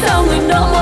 so no know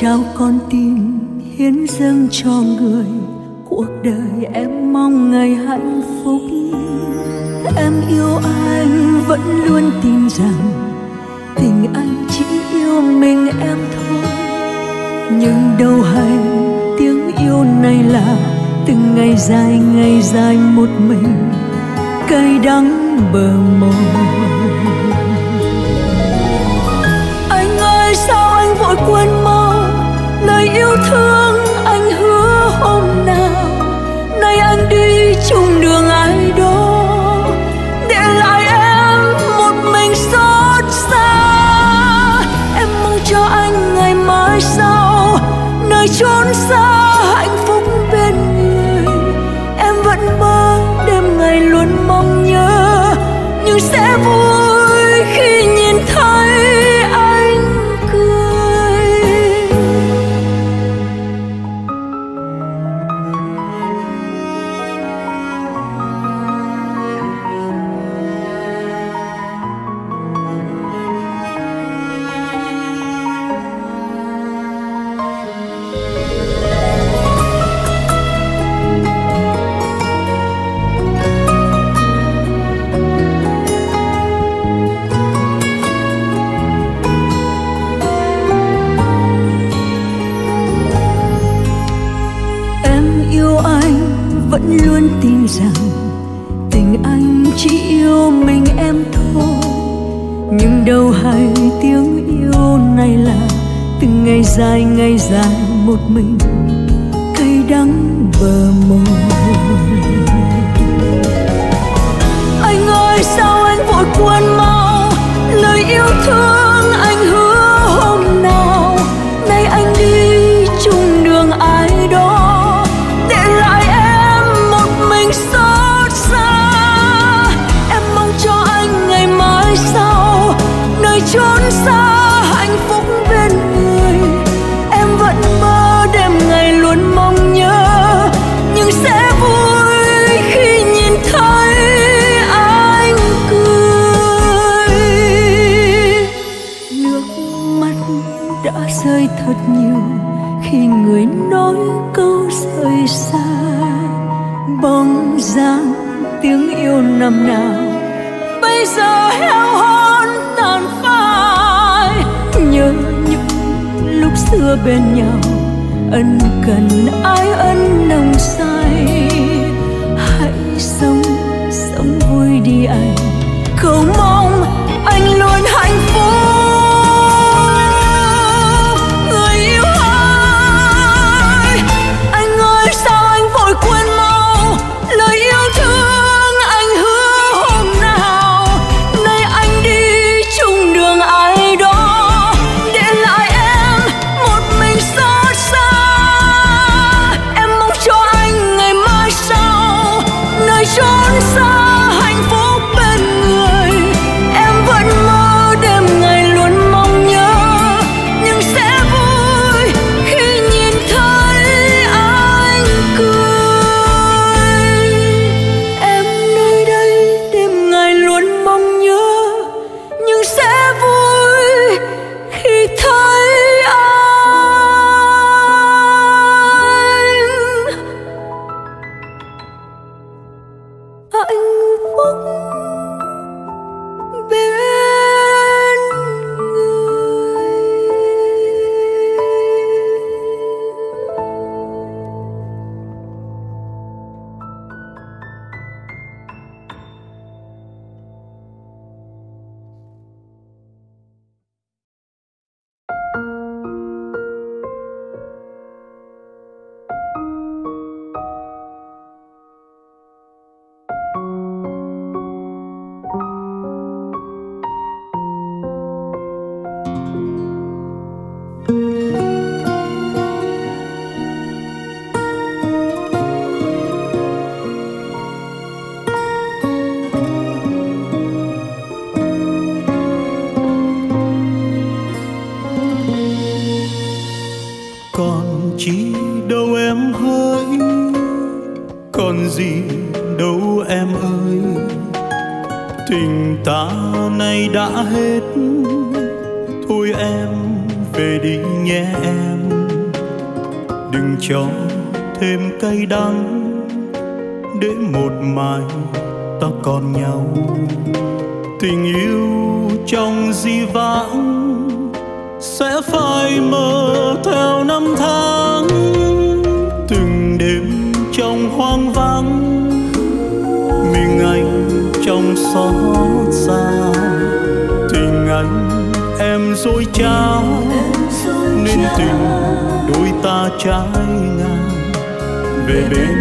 trao con tim hiến dâng cho người. Cuộc đời em mong ngày hạnh phúc. Em yêu anh, vẫn luôn tin rằng tình anh chỉ yêu mình em thôi. Nhưng đâu hay tiếng yêu này là từng ngày dài ngày dài một mình. Cay đắng bờ môi. yêu thương anh hứa hôm nào, nay anh đi chung đường ai đó, để lại em một mình xót xa. Em mong cho anh ngày mai sau, nơi chốn xa hạnh phúc bên người. Em vẫn mơ đêm ngày luôn dài ngày dài một mình cay đắng bờ môi. Năm nào. Bây giờ heo hon tàn phai, nhớ những lúc xưa bên nhau. Ân cần ai ân nồng say, hãy sống sống vui đi anh. Cầu mong anh luôn hạnh phúc. Còn nhau. Tình yêu trong di vãng sẽ phai mờ theo năm tháng. Từng đêm trong hoang vắng, mình anh trong xót xa. Tình anh em dối trá, nên tình đôi ta trái ngang. Về bên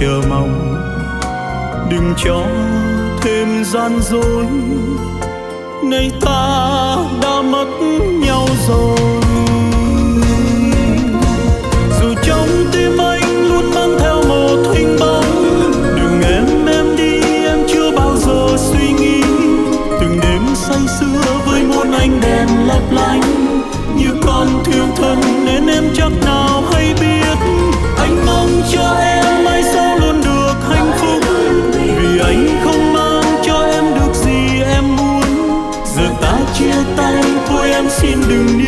chờ mong. Đừng cho thêm gian dối. Nay ta đã mất nhau rồi. Dù trong tim anh luôn mang theo một hình bóng. Đừng em em đi, em chưa bao giờ suy nghĩ. Từng đêm say sưa với muôn ánh đèn lấp lánh. Như con thương thân nên em chắc nào đừng níu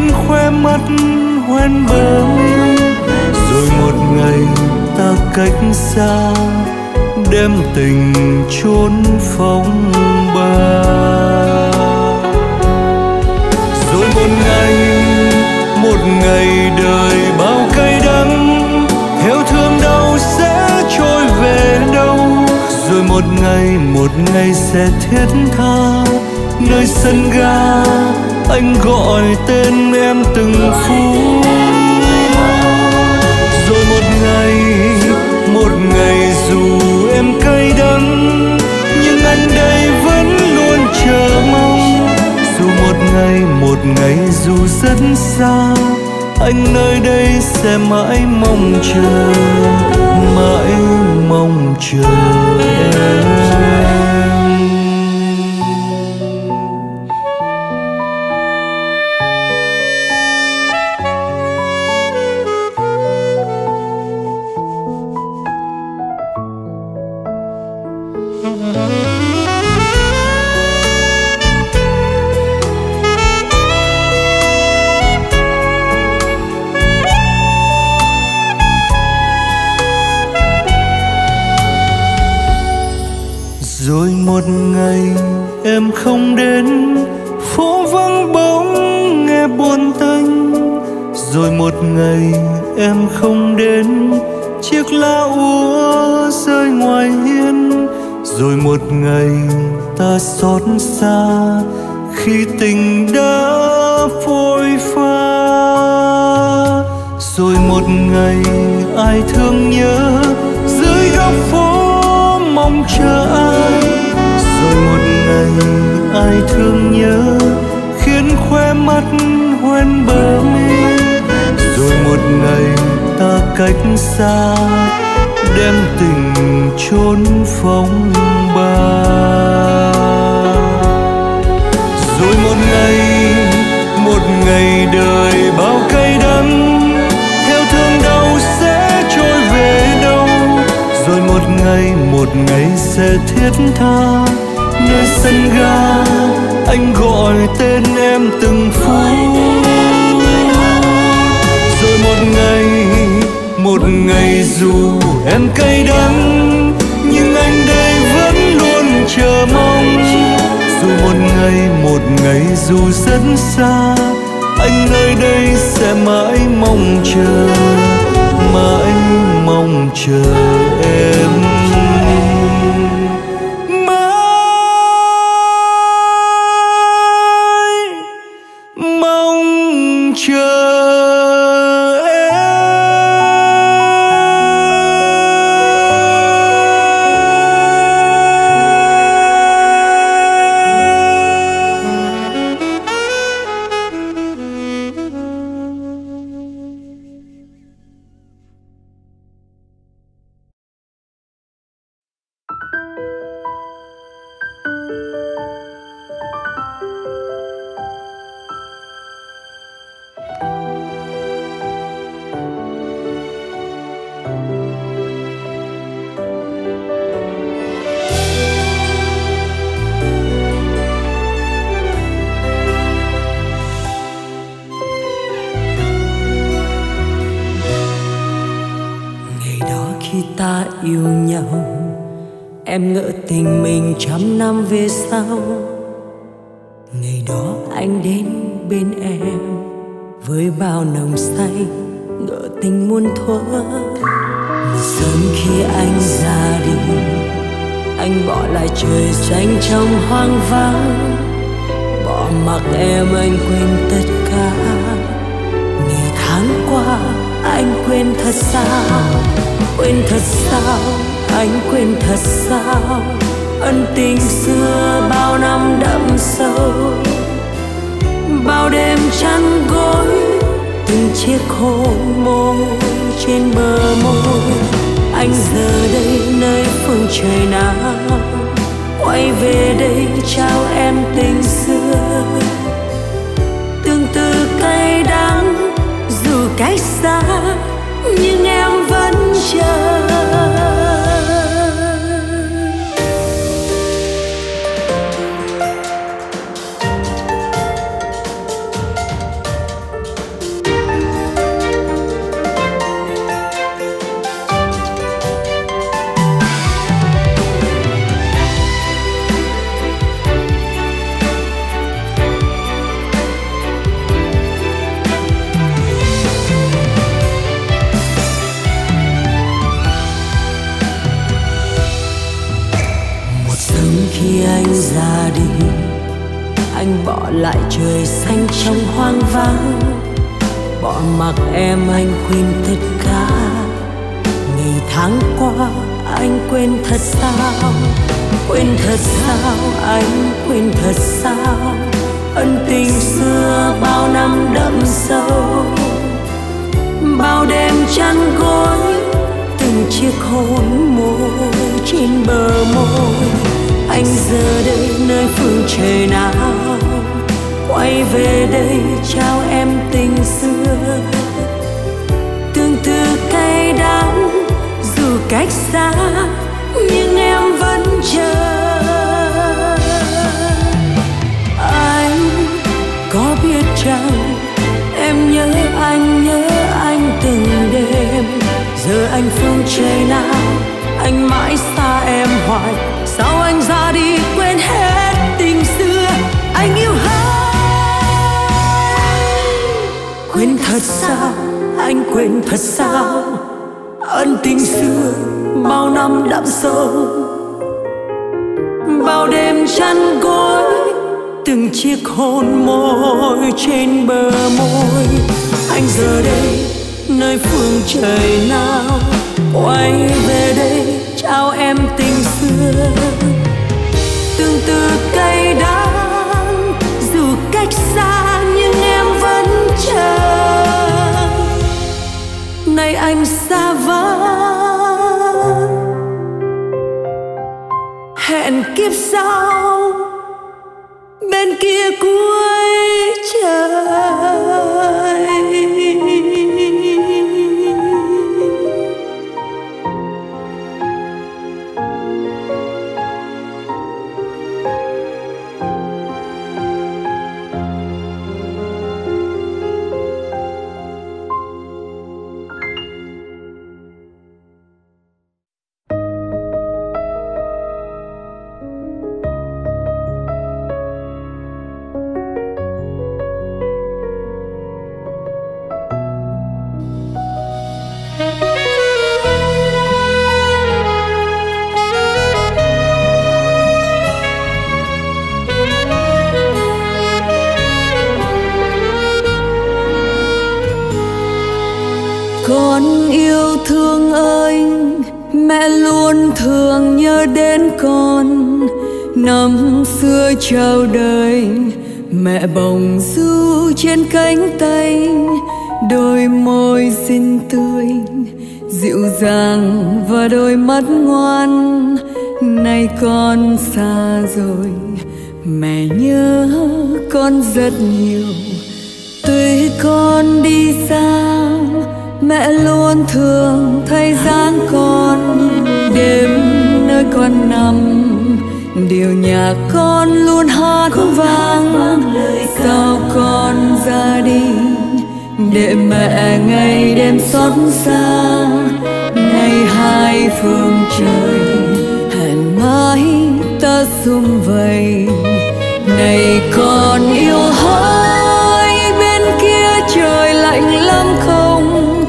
đến khoe mắt hoen bờ, rồi một ngày ta cách xa đem tình chốn phóng ba rồi một ngày một ngày đời bao cay đắng theo thương đau sẽ trôi về đâu. Rồi một ngày một ngày sẽ thiết tha nơi sân ga anh gọi tên em từng phút. Rồi một ngày một ngày dù em cay đắng, nhưng anh đây vẫn luôn chờ mong. Dù một ngày một ngày dù rất xa, anh nơi đây sẽ mãi mong chờ, mãi mong chờ em. Đem tình chốn phong ba rồi một ngày một ngày đời bao cay đắng, theo thương đau sẽ trôi về đâu. Rồi một ngày một ngày sẽ thiết tha, nơi sân ga, anh gọi tên em từng phút. Rồi một ngày một ngày dù em cay đắng, nhưng anh đây vẫn luôn chờ mong. Dù một ngày một ngày dù rất xa, anh nơi đây sẽ mãi mong chờ, mãi mong chờ em. Xanh trong hoang vắng. Bỏ mặc em anh quên tất cả. Ngày tháng qua, anh quên thật sao? Quên thật sao? Anh quên thật sao? Ân tình xưa bao năm đậm sâu. Bao đêm chăn gối, từng chiếc hôn môi trên bờ môi. Anh giờ đây nơi phương trời nào? Quay về đây trao em tình xưa. Tương tư cay đắng, dù cách xa, nhưng em vẫn chờ. Lại trời xanh trong hoang vắng. Bỏ mặc em anh quên tất cả. Ngày tháng qua, anh quên thật sao? Quên thật sao? Anh quên thật sao? Ân tình xưa bao năm đậm sâu. Bao đêm chăn gối, từng chiếc hôn môi trên bờ môi. Anh giờ đây nơi phương trời nào? Gọi về đây trao em tình xưa. Tương tư cay đắng, dù cách xa, nhưng em vẫn chờ. Anh có biết chăng, em nhớ anh nhớ anh từng đêm. Giờ anh phương trời nào, anh mãi xa em hoài. Sao anh ra đi thật sao anh quên thật sao ân tình xưa, bao năm đậm sâu. Bao đêm chăn gối, từng chiếc hôn môi trên bờ môi. Anh giờ đây, nơi phương trời nào? Quay về đây trao em tình xưa. Tương tư cây đắng, dù cách xa nay anh xa vắng hẹn kiếp sau bên kia cuối trời. Trao đời. Mẹ bồng du trên cánh tay, đôi môi xinh tươi, dịu dàng và đôi mắt ngoan. Nay con xa rồi, mẹ nhớ con rất nhiều. Tuy con đi xa, mẹ luôn thường thay dáng con. Đêm nơi con nằm điều nhạc con luôn hát vang. sao con ra đi? Để mẹ ngày đêm xót xa. Ngày hai phương trời hẹn mãi ta sum vầy. Này con yêu hỡi bên kia trời lạnh lắm không?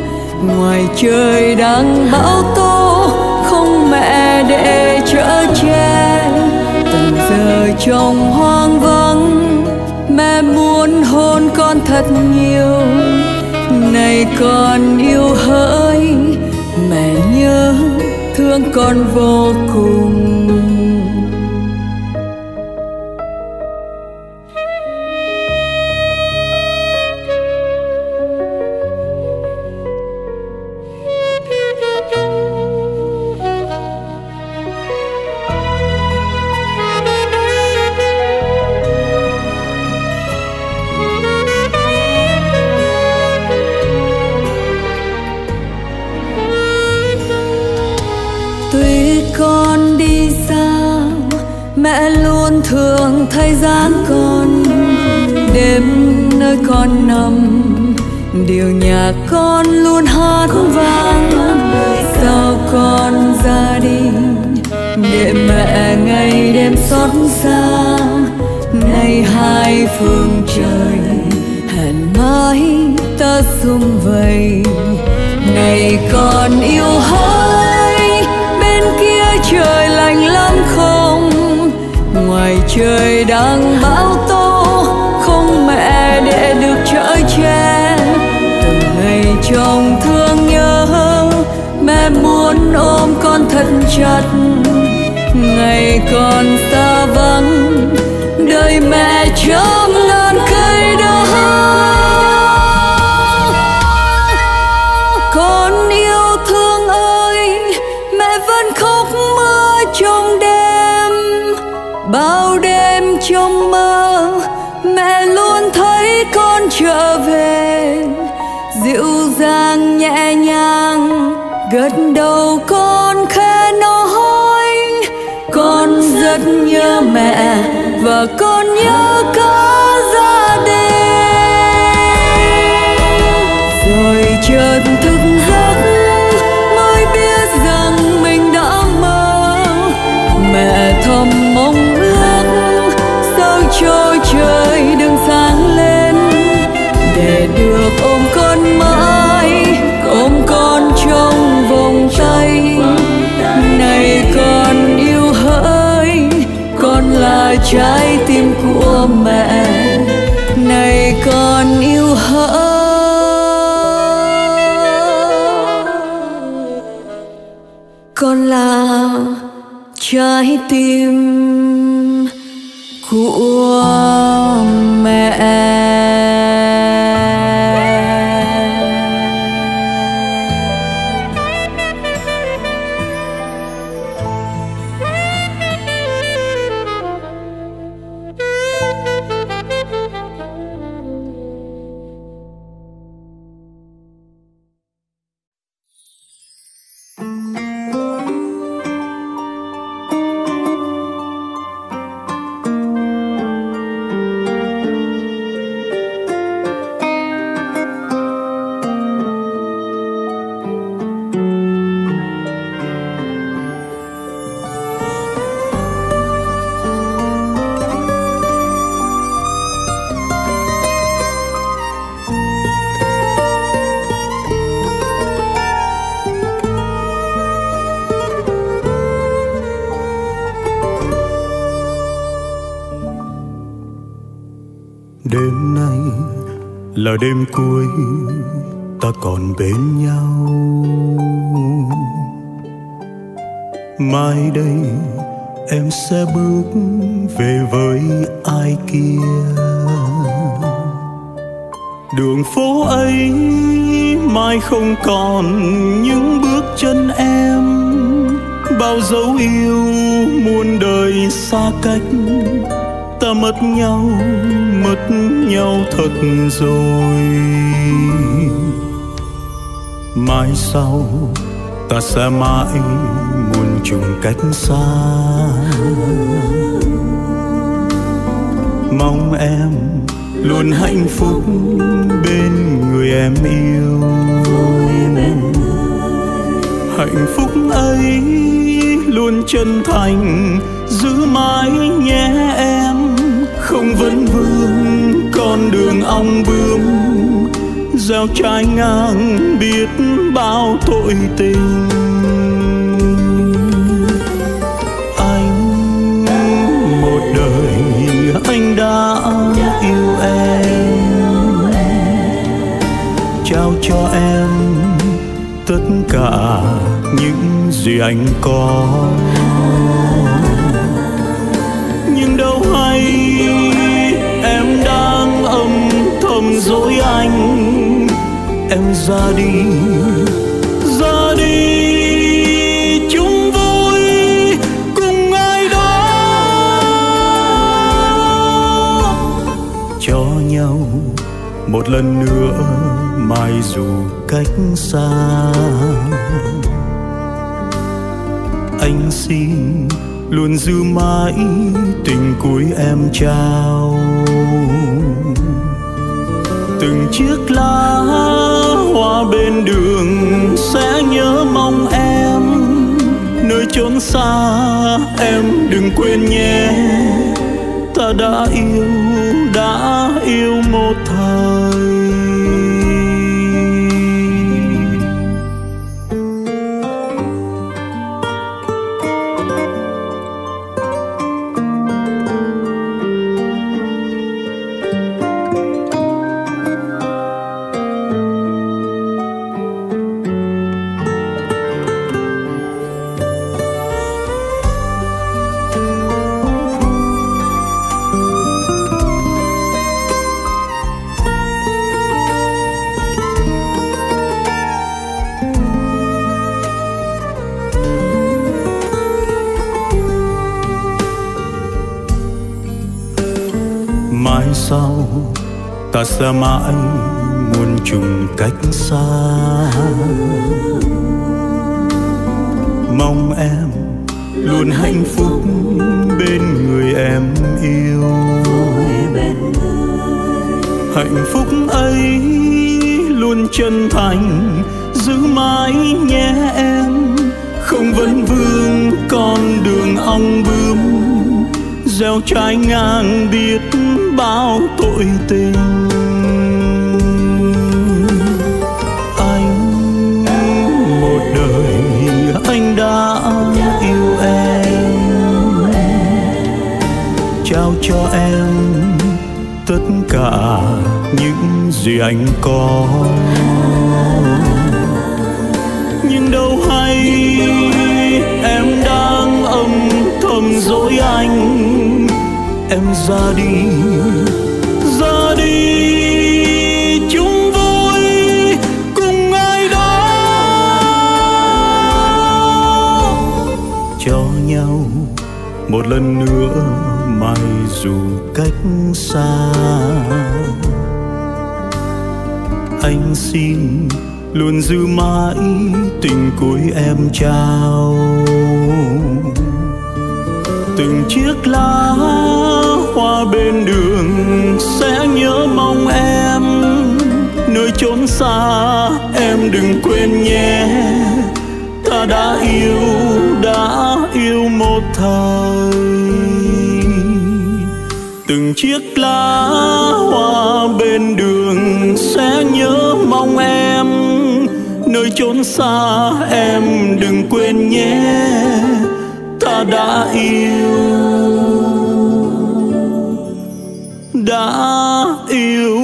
Ngoài trời đang bão tố không mẹ để trong hoang vắng, mẹ muốn hôn con thật nhiều. Này con yêu hỡi, mẹ nhớ thương con vô cùng. Dáng con, đêm nơi con nằm. Điều nhạc con luôn hát vang. Sao con ra đi, để mẹ ngày đêm xót xa. Nay hai phương trời, hẹn mãi ta sum vầy. Này con yêu hỡi bên kia trời lạnh lắm không? Ngoài trời đang bão tố, không mẹ để được chở che từng ngày trong thương nhớ, mẹ muốn ôm con thật chặt. Ngày còn xa vắng, đời mẹ trong đêm trái tim của mẹ này con yêu hỡi con là trái tim là đêm cuối, ta còn bên nhau. Mai đây em sẽ bước về với ai kia. Đường phố ấy mai không còn những bước chân em. Bao dấu yêu muôn đời xa cách ta mất nhau mất nhau thật rồi. Mai sau, ta sẽ mãi muôn trùng cách xa. Mong em luôn hạnh phúc bên người em yêu. Hạnh phúc ấy luôn chân thành, giữ mãi nhé em không vấn vương, con đường ong bướm. Giao trái ngang biết bao tội tình. Anh, một đời anh đã yêu em. Trao cho em tất cả những gì anh có. Dối anh, em ra đi ra đi. Chung vui cùng ai đó. Cho nhau một lần nữa, mai dù cách xa. Anh xin luôn giữ mãi tình cuối em trao từng chiếc lá hoa bên đường sẽ nhớ mong em. Nơi chốn xa em đừng quên nhé, ta đã yêu đã yêu một thời. Là xa mà mãi muôn trùng cách xa. Mong em luôn hạnh phúc bên người em yêu. Hạnh phúc ấy luôn chân thành, giữ mãi nhé em. Không vấn vương, con đường ong bướm. Gieo trái ngang biết bao tội tình. Tất cả những gì anh có. Nhưng đâu hay em đang âm thầm dối anh. Em ra đi ra đi, chung vui cùng ai đó. Cho nhau một lần nữa mai dù cách xa. Anh xin luôn giữ mãi tình cuối em trao. Từng chiếc lá hoa bên đường sẽ nhớ mong em. Nơi chốn xa em đừng quên nhé. Ta đã yêu đã yêu một thời từng chiếc lá hoa bên đường sẽ nhớ mong em. Nơi chốn xa em đừng quên nhé, ta đã yêu. Đã yêu.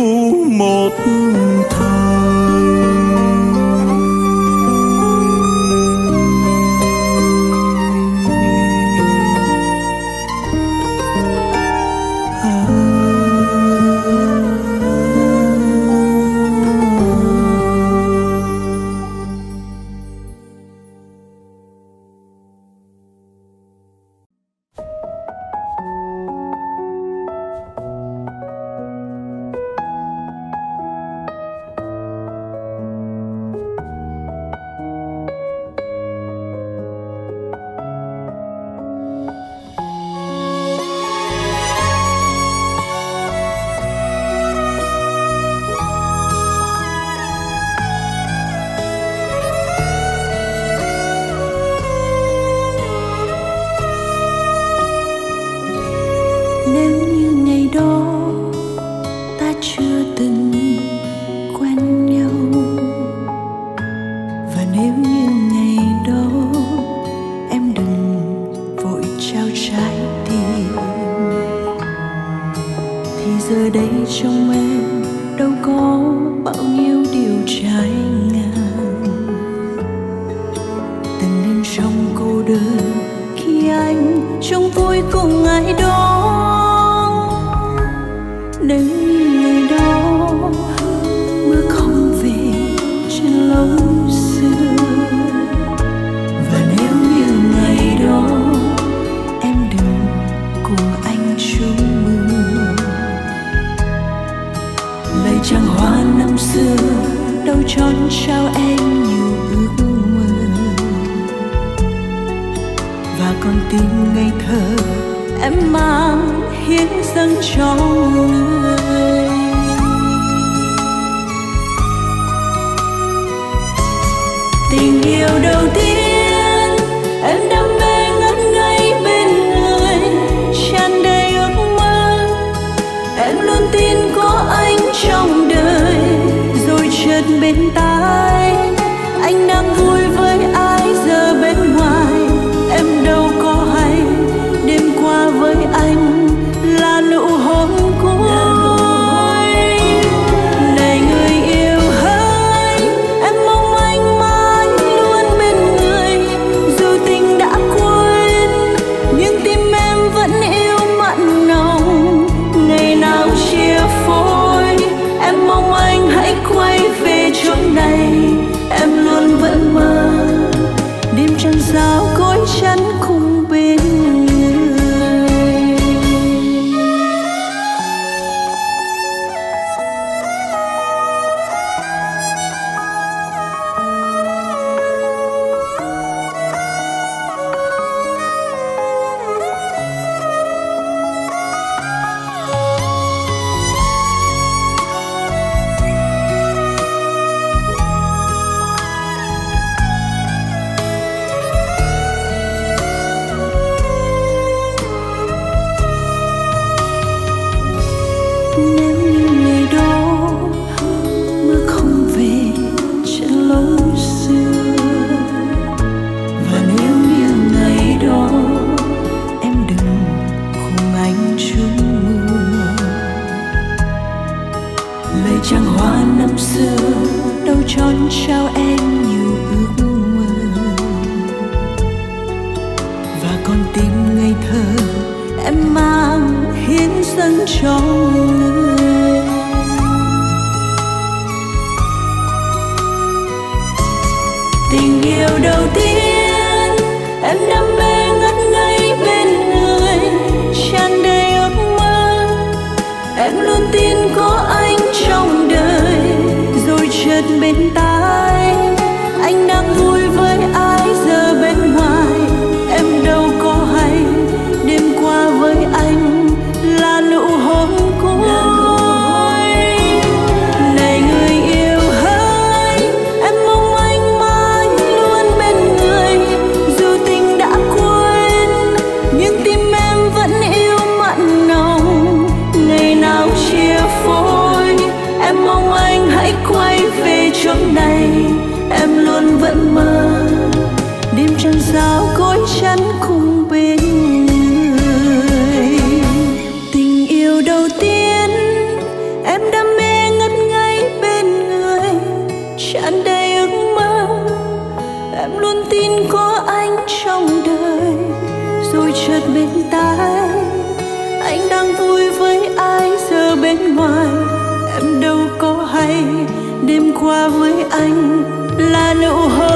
Qua với anh là nụ hôn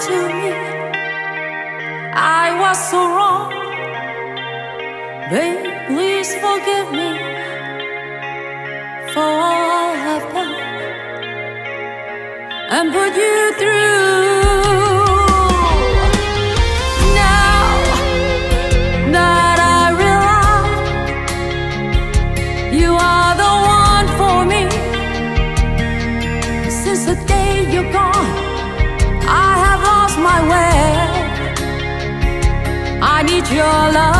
to me. I was so wrong. Babe, please forgive me For all I have done And put you through your love.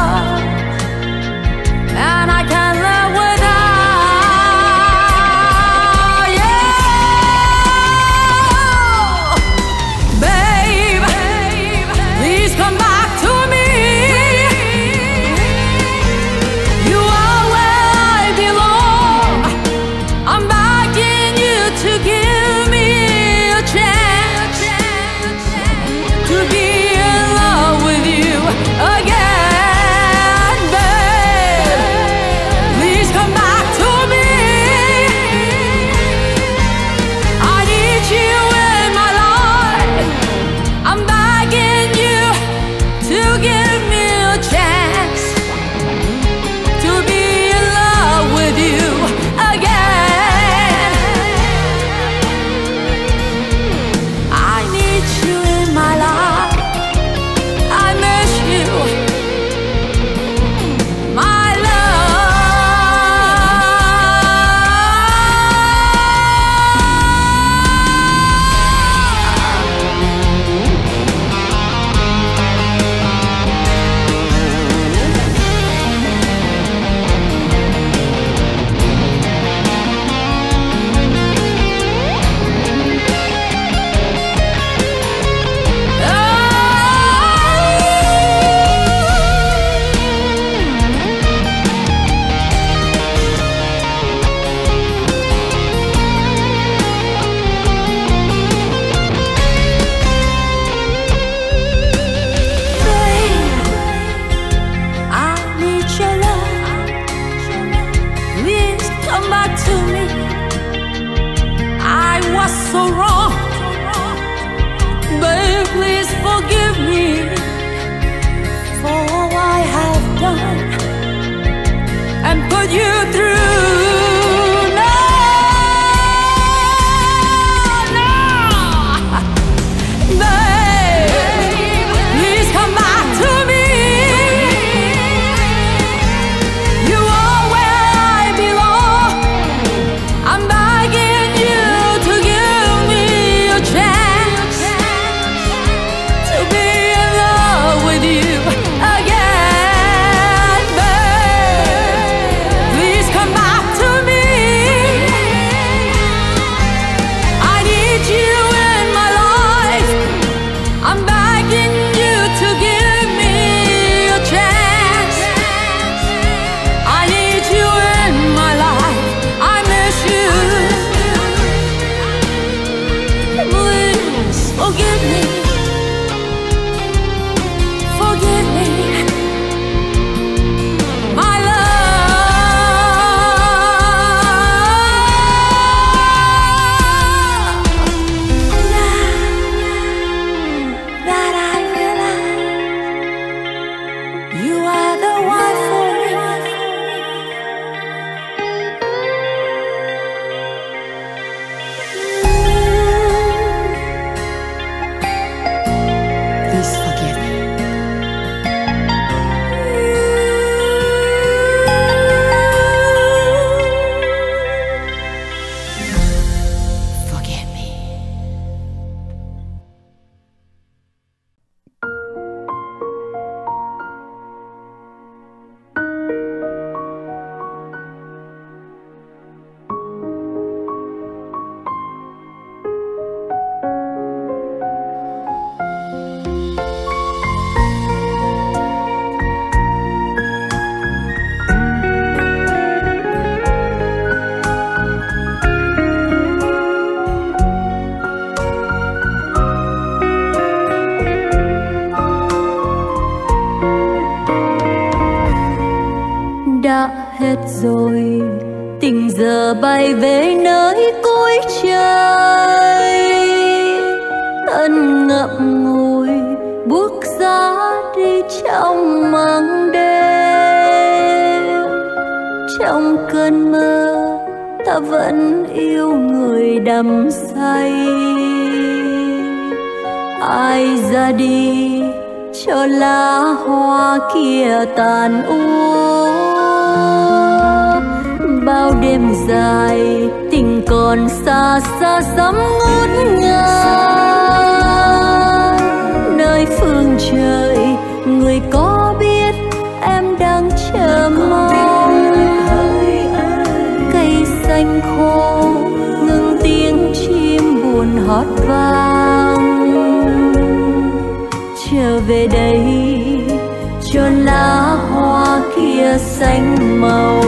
Xanh màu.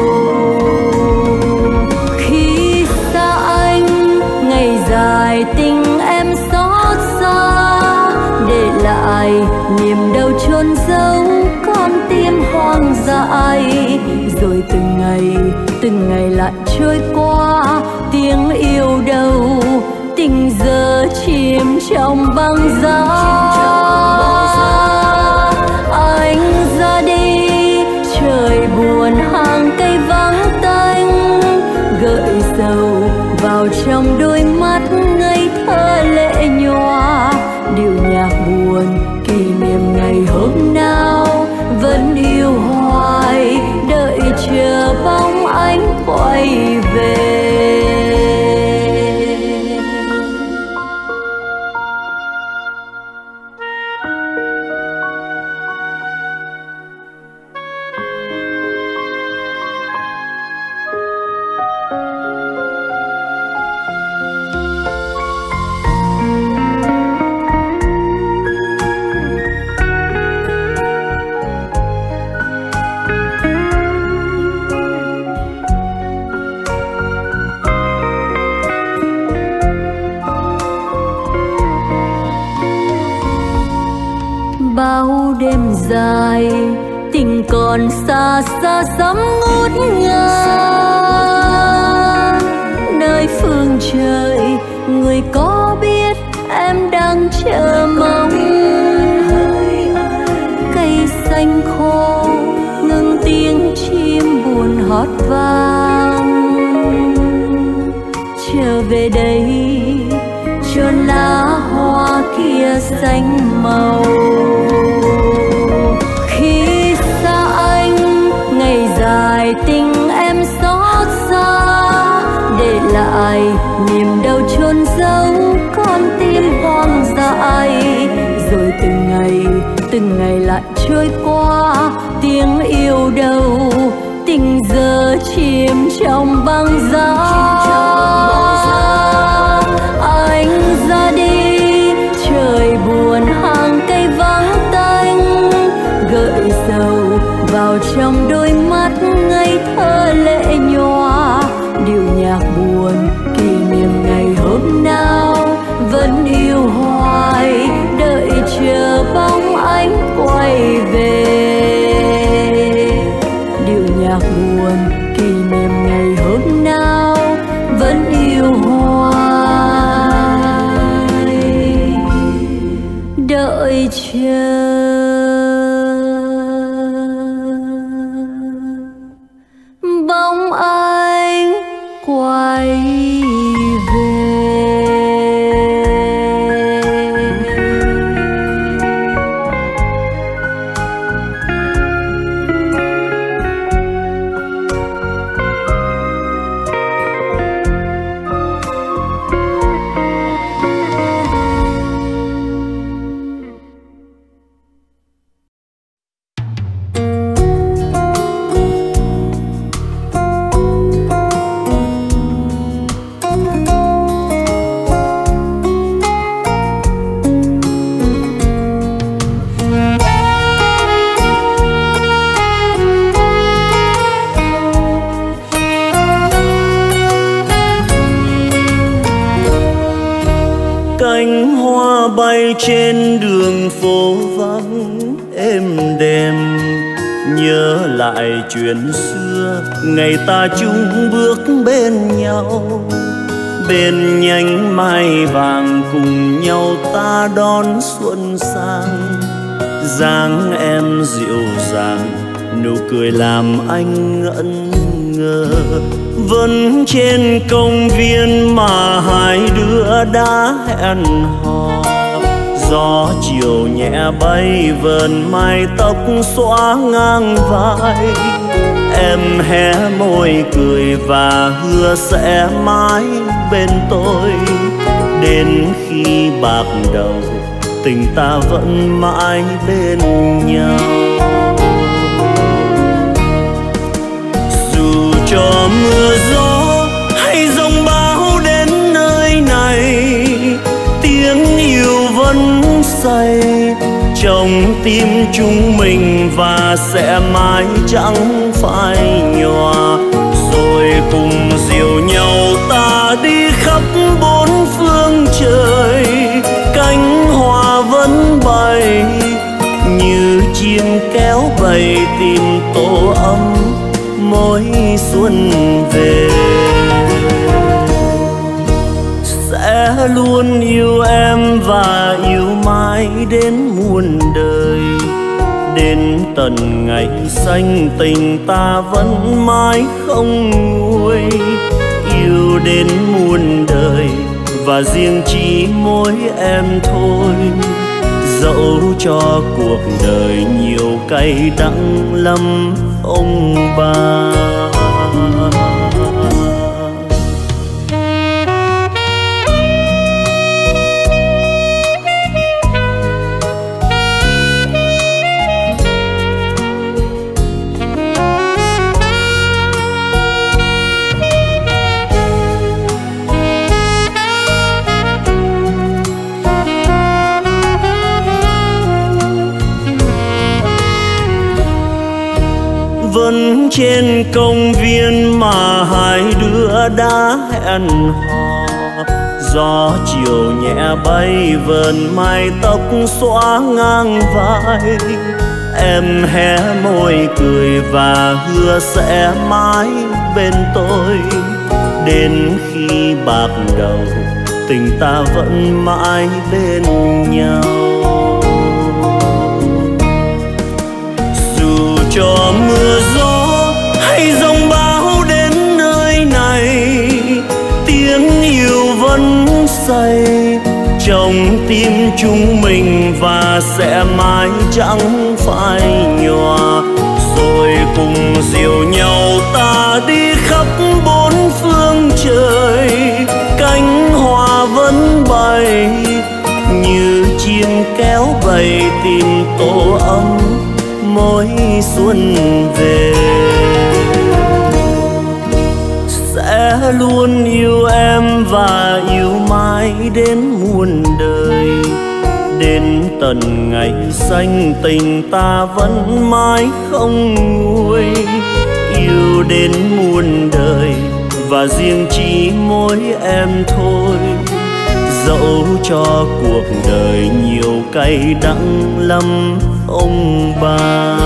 Khi xa anh, ngày dài tình em xót xa. Để lại niềm đau chôn giấu, con tim hoang dại. Rồi từng ngày từng ngày lại trôi qua, tiếng yêu đâu tình giờ chìm trong băng giá. Còn xa xa sấm ngút ngàn nơi phương trời, người có biết em đang chờ mong. Cây xanh khô, ngừng tiếng chim buồn hót vang. Trở về đây cho lá hoa kia xanh màu. Lại, niềm đau chôn giấu, con tim hoang dại. Rồi từng ngày từng ngày lại trôi qua, tiếng yêu đâu tình giờ chìm trong băng giá. Ta đón xuân sang. Dáng em dịu dàng, nụ cười làm anh ngẩn ngơ. Vẫn trên công viên mà hai đứa đã hẹn hò. Gió chiều nhẹ bay vờn mái tóc xóa ngang vai. Em hé môi cười và hứa sẽ mãi bên tôi đến khi bạc đầu, tình ta vẫn mãi bên nhau. Dù cho mưa gió hay dòng bão đến nơi này, tiếng yêu vẫn say trong tim chúng mình và sẽ mãi chẳng phai nhòa. Rồi cùng dìu nhau ta đi khắp bốn trời, cánh hoa vẫn bay như chim kéo bầy tìm tổ ấm mỗi xuân về. Sẽ luôn yêu em và yêu mãi đến muôn đời. Đến tận ngày xanh tình ta vẫn mãi không nguôi, yêu đến muôn đời và riêng chỉ mỗi em thôi. Dẫu cho cuộc đời nhiều cay đắng lắm, ông bà. Vẫn trên công viên mà hai đứa đã hẹn hò. Gió chiều nhẹ bay vờn mái tóc xóa ngang vai. Em hé môi cười và hứa sẽ mãi bên tôi. Đến khi bạc đầu, tình ta vẫn mãi bên nhau. Cho mưa gió hay dòng bão đến nơi này. Tiếng yêu vẫn say trong tim chúng mình và sẽ mãi chẳng phai nhòa. Rồi cùng dìu nhau ta đi khắp bốn phương trời. Cánh hoa vẫn bay như chim kéo bầy tìm tổ ấm mỗi xuân về. Sẽ luôn yêu em và yêu mãi đến muôn đời. Đến tận ngày xanh tình ta vẫn mãi không nguôi. Yêu đến muôn đời và riêng chỉ mỗi em thôi dẫu cho cuộc đời nhiều cay đắng lắm, ông bà.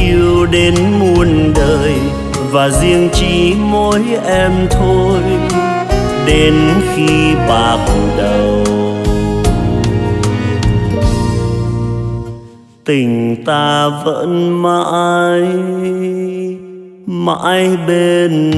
Yêu đến muôn đời và riêng chỉ mỗi em thôi. Đến khi bạc đầu, tình ta vẫn mãi mãi bên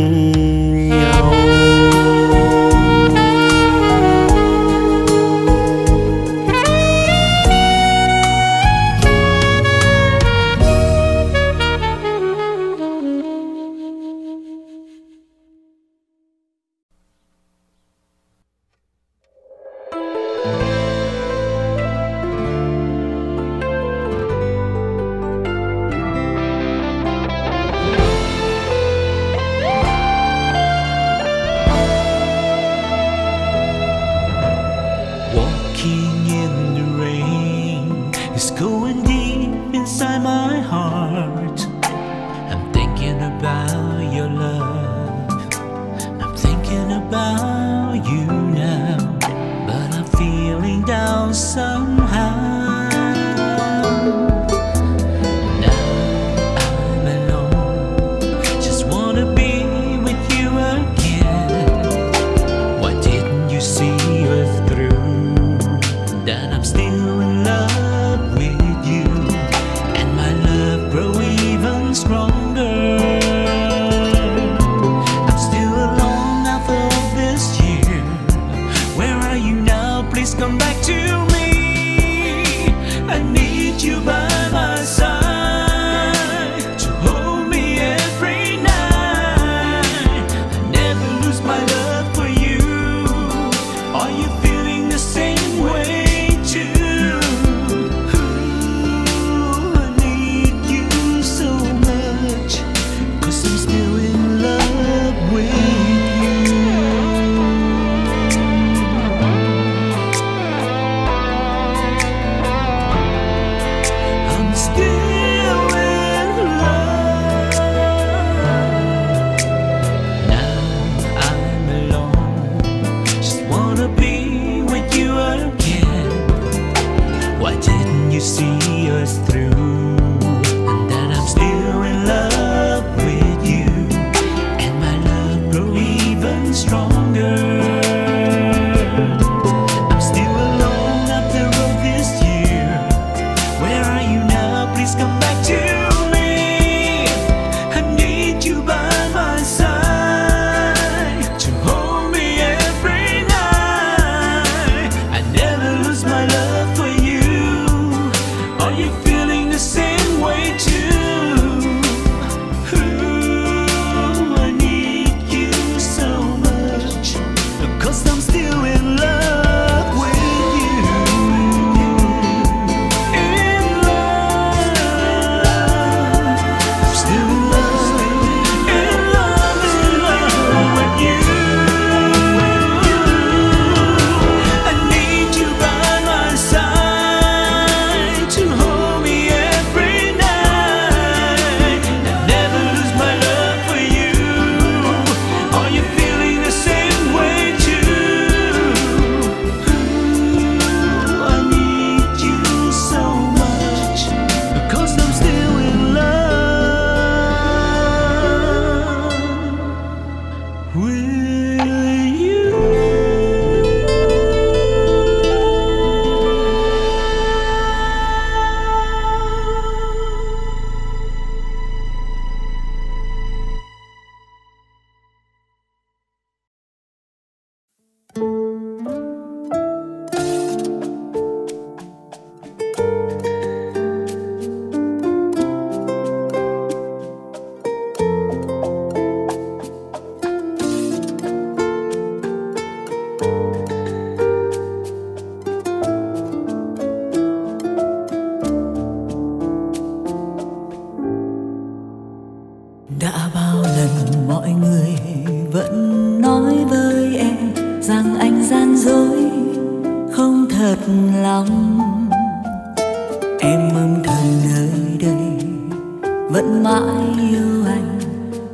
vẫn mãi yêu anh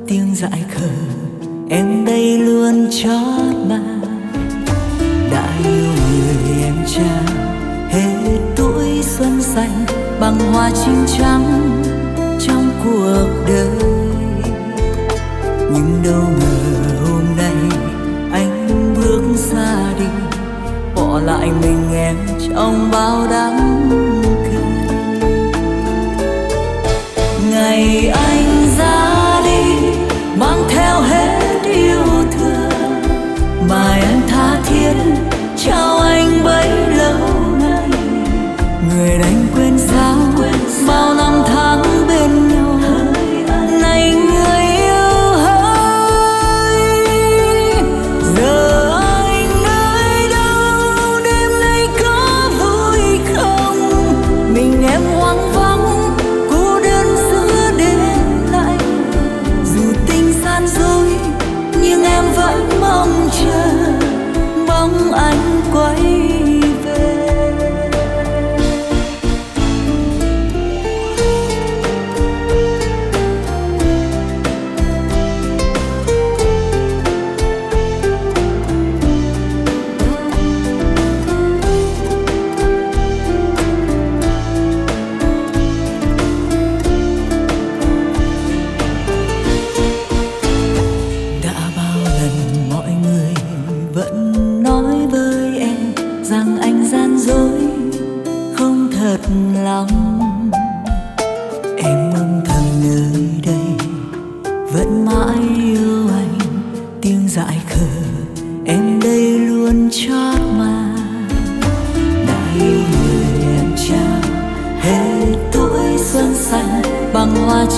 tiếng dại khờ. Em đây luôn chót mà đã yêu người em cha, hết tuổi xuân xanh bằng hoa chim trắng trong cuộc đời. Nhưng đâu ngờ hôm nay anh bước xa đi, bỏ lại mình em trong bao đắng.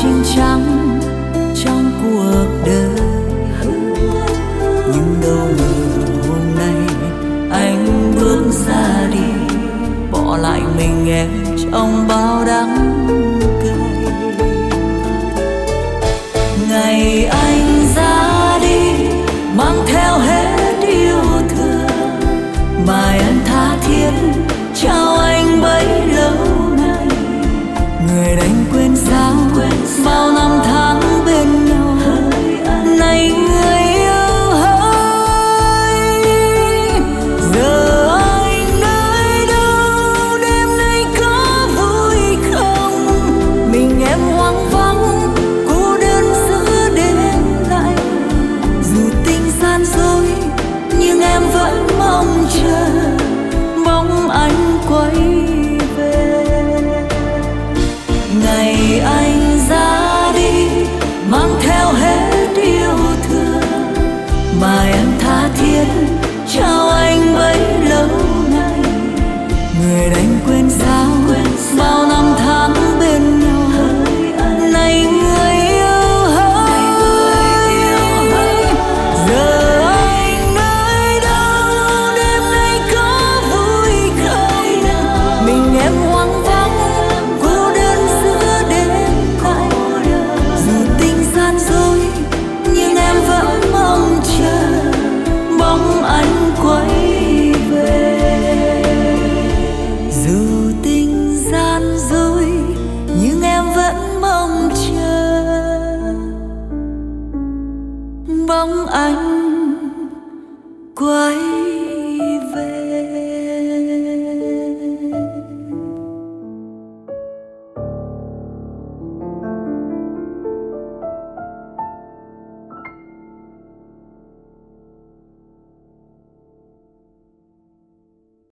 chim trắng trong cuộc đời. Nhưng đâu ngờ hôm nay anh bước ra đi, bỏ lại mình em trong bao